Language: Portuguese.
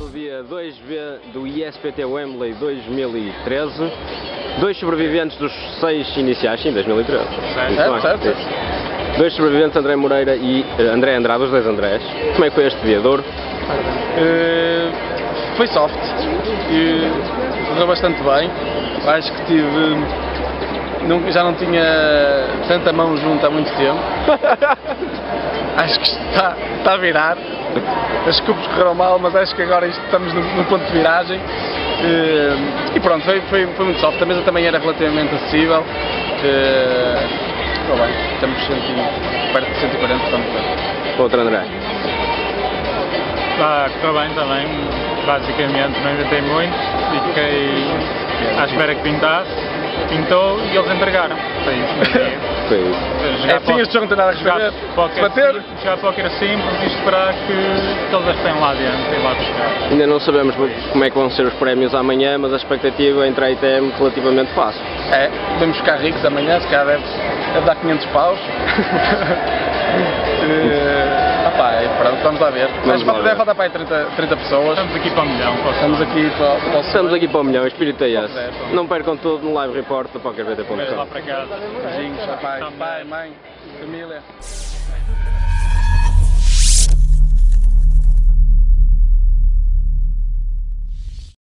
categoria 2B do ISPT Wembley 2013. Dois sobreviventes dos seis iniciais, sim, 2013. Muito Certo, certo. Dois sobreviventes, André Moreira e eh, André Andrade, os dois Andrés. Como é que foi este dia, Douro? Eh, foi soft e correu bastante bem. Acho que tive. não- já não tinha tanta mão junta há muito tempo. acho que está, está a virar. As cubos correram mal, mas acho que agora isto- estamos no, no ponto de viragem. Eh, e pronto, foi, foi, foi muito soft. A mesa também era relativamente acessível. Eh, Ficou bem, estamos cento- perto de 140, estamos bem. Outro André. Ah, correu bem também, basicamente não inventei muito, fiquei à espera que pintasse, pintou e eles entregaram. Foi isso, é- jogar É assim, este jogo não tem nada a jogar responder. bater, simples- jogar póquer simples e esperar que, que eles estejam lá dentro e lá buscar. Ainda não sabemos como é que vão ser os prémios amanhã, mas a expectativa é entrar a ITM relativamente fácil. É, vamos ficar ricos amanhã, se calhar deve, deve dar 500 paus. vamos lá ver. Falta- ver. deve faltar para aí 30, 30 pessoas. Estamos aqui para o milhão, posso Estamos aqui para, para o Estamos aqui para o milhão, o espírito é esse. Certo. Não percam tudo no live report lá PokerBT.com. para casa. Beijinhos, pai, mãe, família.